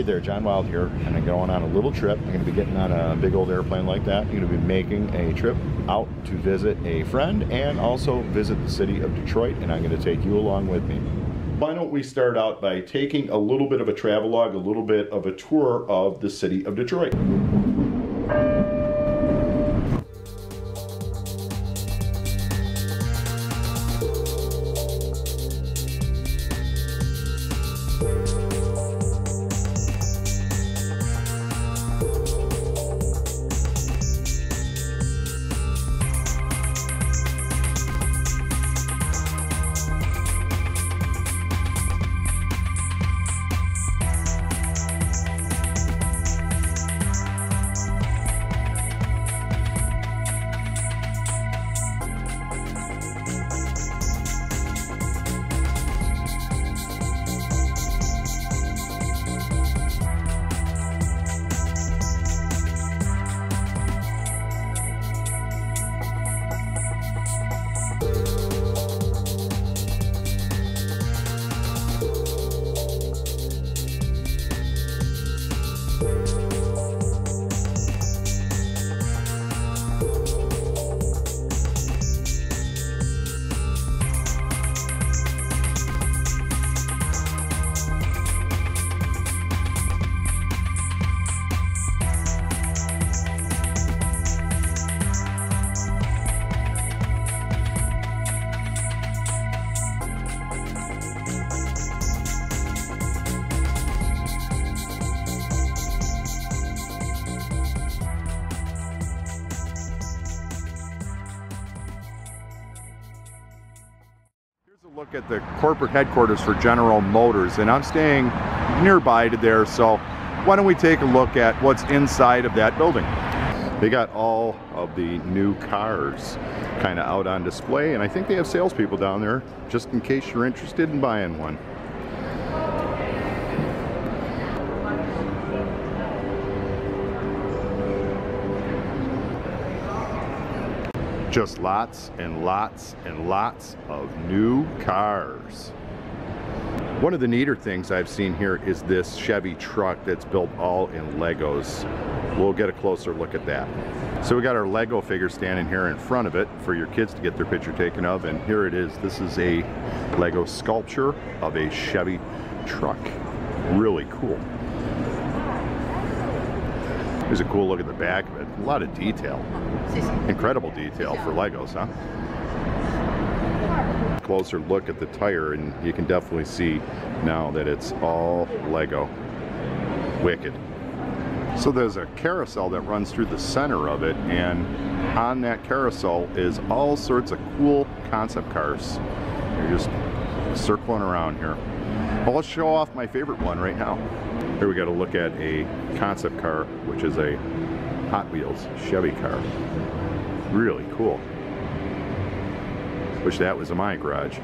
Hey there, John Wild here, and I'm going on a little trip. I'm going to be getting on a big old airplane like that. I'm going to be making a trip out to visit a friend and also visit the city of Detroit, and I'm going to take you along with me. Why don't we start out by taking a little bit of a travelogue, a little bit of a tour of the city of Detroit. Look at the corporate headquarters for General Motors and I'm staying nearby to there so why don't we take a look at what's inside of that building. They got all of the new cars kind of out on display and I think they have salespeople down there just in case you're interested in buying one. Just lots and lots and lots of new cars. One of the neater things I've seen here is this Chevy truck that's built all in Legos. We'll get a closer look at that. So we got our Lego figure standing here in front of it for your kids to get their picture taken of and here it is. This is a Lego sculpture of a Chevy truck. Really cool. Here's a cool look at the back of it. A lot of detail. Incredible detail for Legos, huh? Closer look at the tire and you can definitely see now that it's all Lego. Wicked. So there's a carousel that runs through the center of it and on that carousel is all sorts of cool concept cars. They're just circling around here. Well, let's show off my favorite one right now. Here we got to look at a concept car, which is a Hot Wheels Chevy car. Really cool. Wish that was in my garage.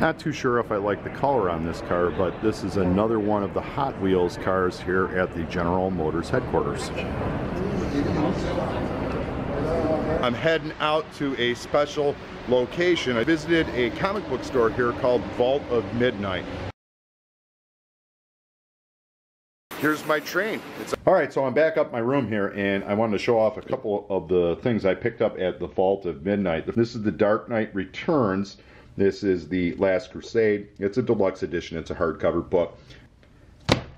Not too sure if I like the color on this car, but this is another one of the Hot Wheels cars here at the General Motors headquarters. I'm heading out to a special location. I visited a comic book store here called Vault of Midnight. Here's my train. It's All right, so I'm back up my room here, and I wanted to show off a couple of the things I picked up at the Vault of Midnight. This is the Dark Knight Returns. This is the Last Crusade. It's a deluxe edition. It's a hardcover book.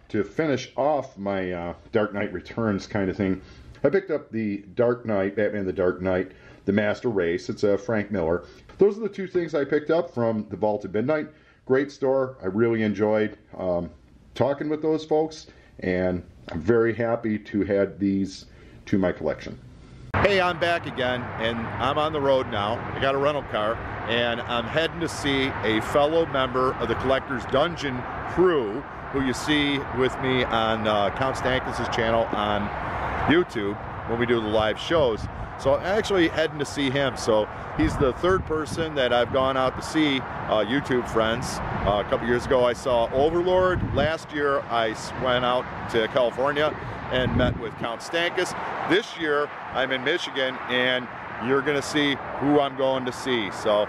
To finish off my uh, Dark Knight Returns kind of thing, I picked up the Dark Knight, Batman the Dark Knight, The Master Race. It's a uh, Frank Miller. Those are the two things I picked up from the Vault of Midnight. Great store. I really enjoyed um, talking with those folks and I'm very happy to add these to my collection. Hey, I'm back again, and I'm on the road now. I got a rental car, and I'm heading to see a fellow member of the Collector's Dungeon crew, who you see with me on uh, Count Stankus' channel on YouTube when we do the live shows. So I'm actually heading to see him. So he's the third person that I've gone out to see, uh, YouTube friends. Uh, a couple years ago I saw Overlord. Last year I went out to California and met with Count Stankus. This year I'm in Michigan and you're gonna see who I'm going to see. So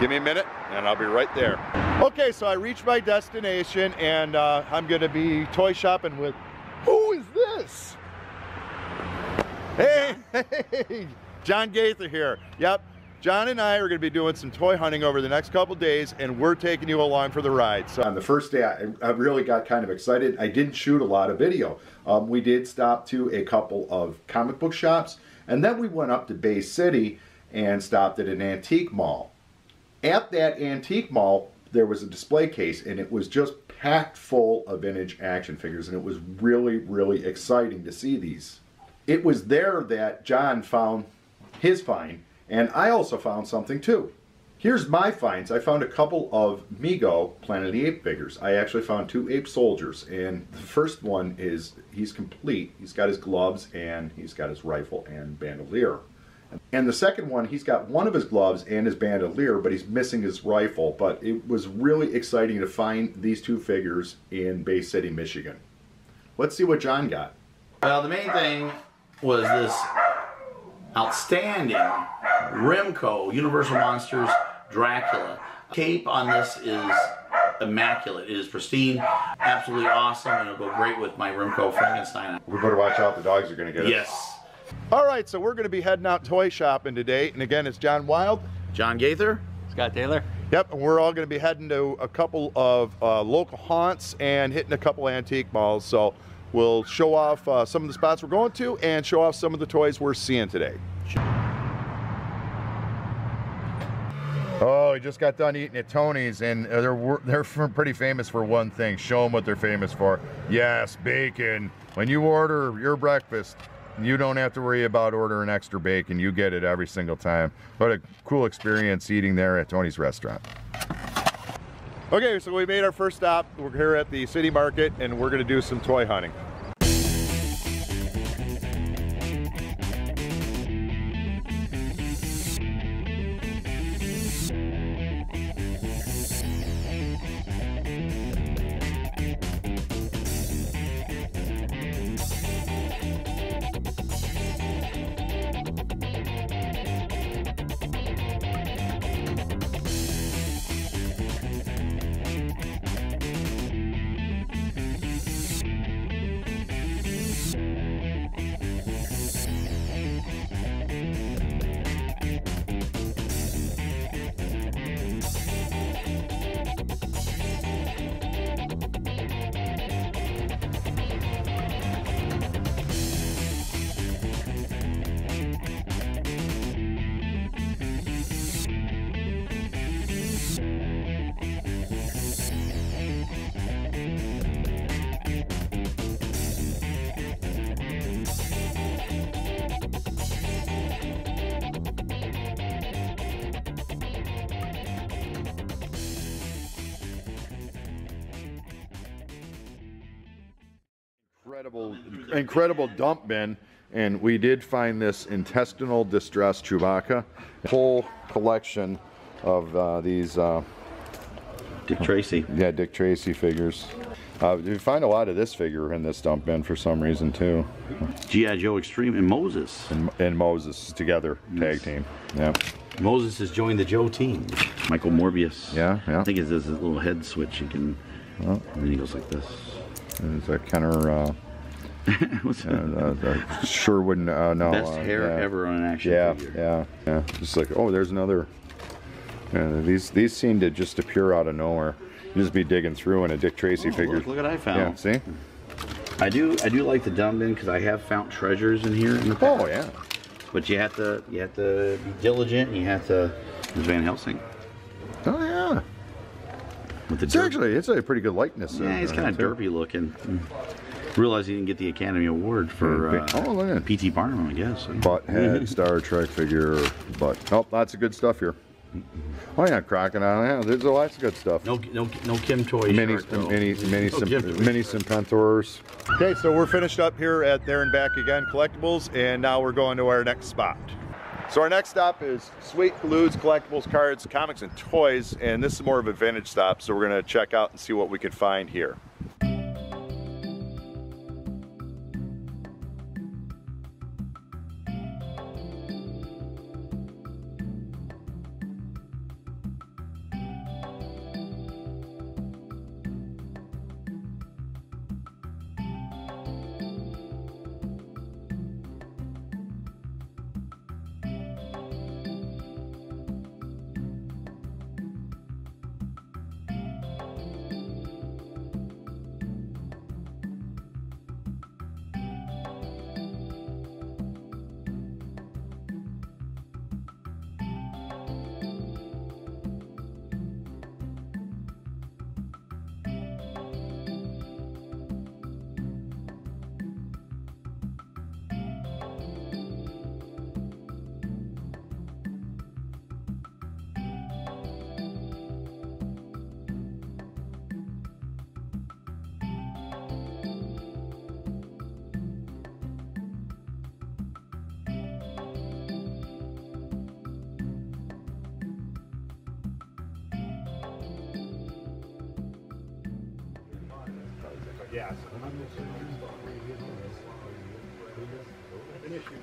give me a minute and I'll be right there. Okay, so I reached my destination and uh, I'm gonna be toy shopping with, who is this? Hey, hey, John Gaither here. Yep, John and I are going to be doing some toy hunting over the next couple days, and we're taking you along for the ride. So on the first day, I, I really got kind of excited. I didn't shoot a lot of video. Um, we did stop to a couple of comic book shops, and then we went up to Bay City and stopped at an antique mall. At that antique mall, there was a display case, and it was just packed full of vintage action figures, and it was really, really exciting to see these. It was there that John found his find and I also found something too. Here's my finds. I found a couple of Mego Planet of the Ape figures. I actually found two ape soldiers, and the first one is, he's complete. He's got his gloves, and he's got his rifle and bandolier. And the second one, he's got one of his gloves and his bandolier, but he's missing his rifle. But it was really exciting to find these two figures in Bay City, Michigan. Let's see what John got. Well, the main thing was this outstanding Remco Universal Monsters Dracula. Cape on this is immaculate. It is pristine, absolutely awesome, and it'll go great with my Remco Frankenstein. We better watch out. The dogs are going to get it. Yes. All right, so we're going to be heading out toy shopping today. And again, it's John Wild. John Gaither. Scott Taylor. Yep, and we're all going to be heading to a couple of uh, local haunts and hitting a couple antique malls. So we'll show off uh, some of the spots we're going to and show off some of the toys we're seeing today. Oh, he just got done eating at Tony's, and they're they're pretty famous for one thing. Show them what they're famous for. Yes, bacon. When you order your breakfast, you don't have to worry about ordering extra bacon. You get it every single time. What a cool experience eating there at Tony's restaurant. Okay, so we made our first stop. We're here at the city market, and we're going to do some toy hunting. Incredible, incredible dump bin. And we did find this intestinal distress Chewbacca. Whole collection of uh, these. Uh, Dick Tracy. Yeah, Dick Tracy figures. Uh, you find a lot of this figure in this dump bin for some reason too. G.I. Joe Extreme and Moses. And, and Moses together, tag team. Yeah. Moses has joined the Joe team. Michael Morbius. Yeah, yeah. I think it's this little head switch. You can, oh. and then he goes like this. It's a Kenner. Uh, What's uh, uh, Sherwood, uh, no. Best uh, hair yeah. ever on an action yeah, figure. Yeah, yeah, Just like, oh, there's another. Yeah, these these seem to just appear out of nowhere. You just be digging through and a Dick Tracy oh, figure. Look, look, what I found. Yeah, see? I do I do like the dumb bin because I have found treasures in here in the past. Oh yeah. But you have to you have to be diligent and you have to. There's Van Helsing. Oh yeah. With the it's actually it's a pretty good likeness. Yeah, he's kind of derpy looking. Mm realized he didn't get the Academy Award for uh, oh, look P.T. Barnum, I guess. Butthead, Star Trek figure, but oh, lots of good stuff here. Oh yeah, crocodile. Yeah, there's lots of good stuff. No, no, no Kim toys. Mini, shark, mini, no. mini, no mini Serpentor's. Okay, so we're finished up here at There and Back Again Collectibles, and now we're going to our next spot. So our next stop is Sweet Lou's, Collectibles, Cards, Comics, and Toys, and this is more of a vintage stop, so we're to check out and see what we can find here.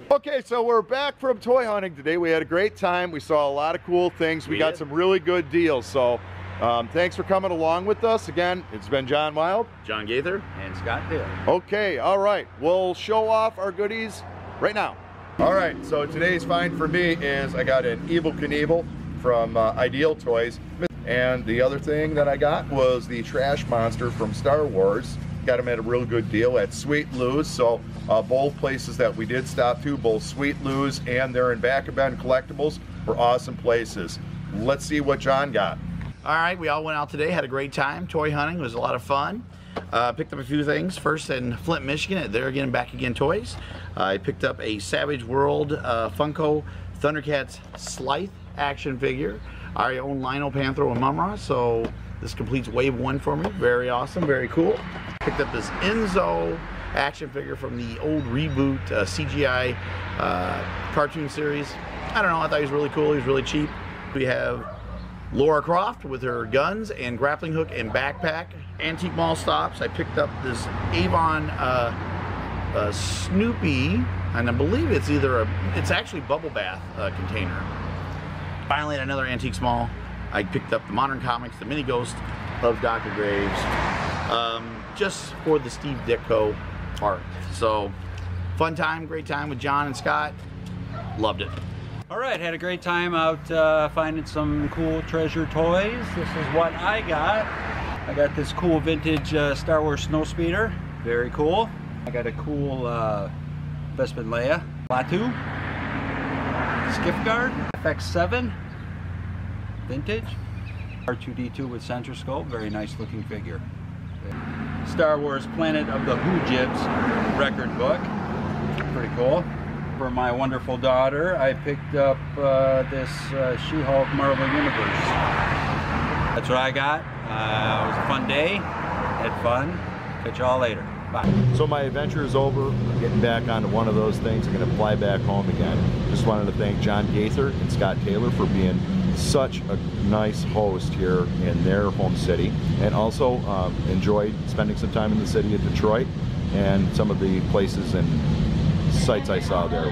Okay, so we're back from toy hunting today. We had a great time. We saw a lot of cool things. We, We got did. some really good deals. So um, thanks for coming along with us. Again, it's been John Wild. John Gaither. And Scott Dale. Okay, all right. We'll show off our goodies right now. All right, so today's find for me is I got an Evel Knievel from uh, Ideal Toys. And the other thing that I got was the Trash Monster from Star Wars. Got him at a real good deal at Sweet Lou's. So uh, both places that we did stop to, both Sweet Lou's and they're in Back of Bend Collectibles, were awesome places. Let's see what John got. All right, we all went out today, had a great time. Toy hunting was a lot of fun. Uh, picked up a few things. First in Flint, Michigan, at There Again Back Again Toys. I picked up a Savage World uh, Funko Thundercats Slithe action figure. I own Lion-O Panthro and Mumm-Ra, so this completes wave one for me. Very awesome, very cool. Picked up this Enzo action figure from the old ReBoot uh, CGI uh, cartoon series. I don't know, I thought he was really cool. He was really cheap. We have Lara Croft with her guns and grappling hook and backpack. Antique Mall stops. I picked up this Avon uh, uh, Snoopy, and I believe it's either a, it's actually bubble bath uh, container. Finally, another Antique Mall, I picked up the Modern Comics, the Many Ghosts of Dr. Graves, um, just for the Steve Ditko art. So, fun time, great time with John and Scott. Loved it. All right, had a great time out uh, finding some cool treasure toys. This is what I got. I got this cool vintage uh, Star Wars snowspeeder. Very cool. I got a cool uh, Bespin Leia. Batu. Skiff Guard. FX7. Vintage. R2D2 with sensor scope. Very nice looking figure. Star Wars Planet of the Hoojibs record book. Pretty cool for my wonderful daughter, I picked up uh, this uh, She-Hulk Marvel Universe. That's what I got. Uh, it was a fun day. Had fun. Catch y'all later. Bye. So my adventure is over. I'm getting back onto one of those things. I'm going to fly back home again. Just wanted to thank John Gaither and Scott Taylor for being such a nice host here in their home city, and also um, enjoyed spending some time in the city of Detroit and some of the places and sights I saw there.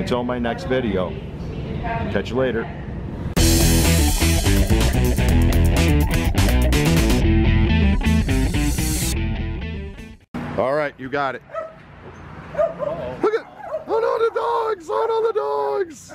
Until my next video, catch you later. All right, you got it. Look at, oh no, the dogs! Oh no, the dogs!